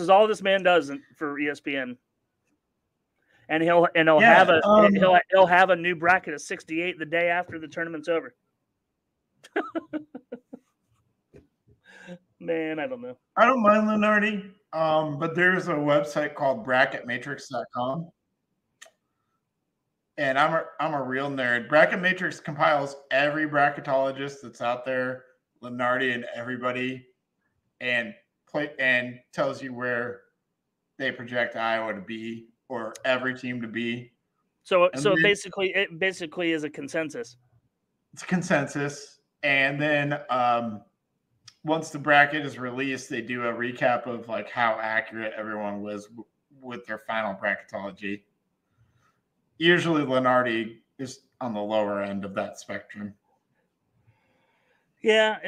is all this man does for ESPN. And he'll and he'll Yeah, have a um, he'll he'll have a new bracket of 68 the day after the tournament's over. Man, I don't know. I don't mind Lunardi, um, but there's a website called bracketmatrix.com. And I'm a, I'm a real nerd. Bracket Matrix compiles every bracketologist that's out there, Lunardi and everybody, and play and tells you where they project Iowa to be or every team to be. So And so basically it basically is a consensus. It's a consensus. And then um, once the bracket is released, they do a recap of like how accurate everyone was w- with their final bracketology. Usually, Lunardi is on the lower end of that spectrum. Yeah,